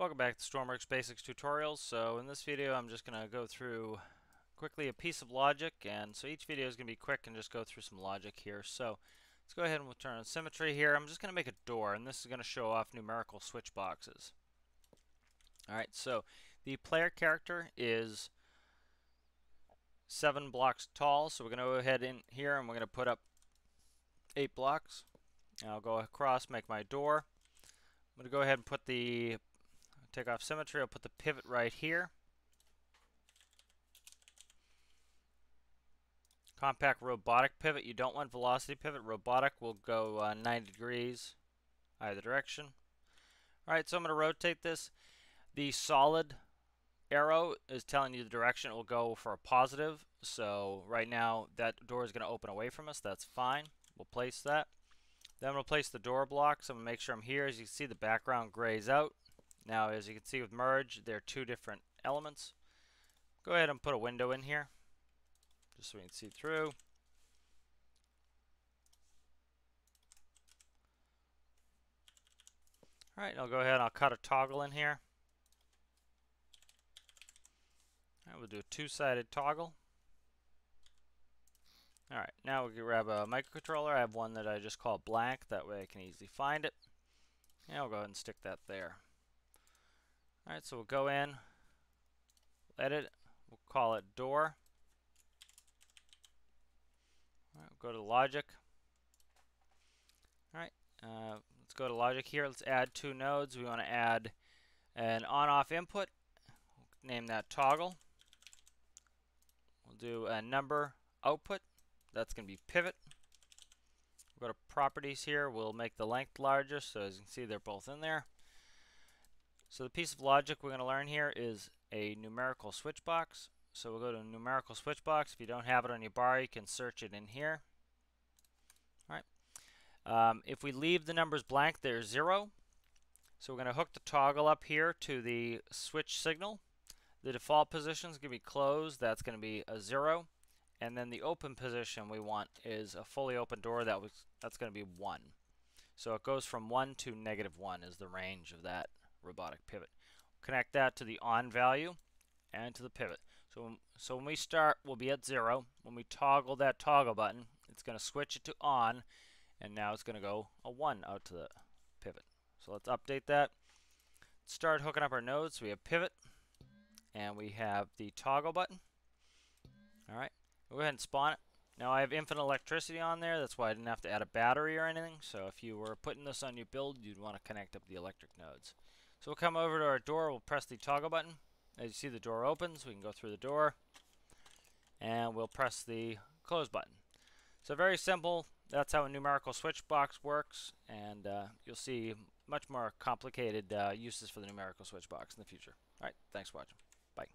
Welcome back to Stormworks Basics Tutorials. So in this video I'm just going to go through quickly a piece of logic and so each video is going to be quick and just go through some logic here. So let's go ahead and we'll turn on symmetry here. I'm just going to make a door and this is going to show off numerical switch boxes. Alright, so the player character is seven blocks tall so we're going to go ahead in here and we're going to put up eight blocks. And I'll go across, make my door. I'm going to go ahead and put the take off symmetry, I'll put the pivot right here. Compact robotic pivot, you don't want velocity pivot. Robotic will go uh, 90 degrees either direction. Alright, so I'm going to rotate this. The solid arrow is telling you the direction it will go for a positive. So right now that door is going to open away from us. That's fine. We'll place that. Then I'm going to place the door blocks. I'm going to make sure I'm here. As you can see, the background grays out. Now, as you can see with merge, there are two different elements. Go ahead and put a window in here, just so we can see through. Alright, I'll go ahead and I'll cut a toggle in here. Alright, we'll do a two-sided toggle. Alright, now we can grab a microcontroller. I have one that I just call black. that way I can easily find it. And I'll go ahead and stick that there. Alright, so we'll go in, edit, we'll call it door. Alright, we'll go to logic. Alright, uh, let's go to logic here. Let's add two nodes. We want to add an on-off input. We'll name that toggle. We'll do a number output. That's going to be pivot. We'll go to properties here. We'll make the length larger. So as you can see, they're both in there. So the piece of logic we're going to learn here is a numerical switch box. So we'll go to a numerical switch box. If you don't have it on your bar, you can search it in here. All right. Um, if we leave the numbers blank, there's zero. So we're going to hook the toggle up here to the switch signal. The default position is going to be closed. That's going to be a zero. And then the open position we want is a fully open door. That was That's going to be one. So it goes from 1 to negative 1 is the range of that robotic pivot. Connect that to the on value and to the pivot. So, so when we start, we'll be at zero. When we toggle that toggle button, it's going to switch it to on, and now it's going to go a 1 out to the pivot. So let's update that. Start hooking up our nodes. We have pivot, and we have the toggle button. All right, go ahead and spawn it. Now I have infinite electricity on there, that's why I didn't have to add a battery or anything. So if you were putting this on your build, you'd want to connect up the electric nodes. So we'll come over to our door, we'll press the toggle button. As you see the door opens, we can go through the door. And we'll press the close button. So very simple, that's how a numerical switch box works. And uh, you'll see much more complicated uh, uses for the numerical switch box in the future. Alright, thanks for watching. Bye.